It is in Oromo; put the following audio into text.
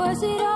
Was it all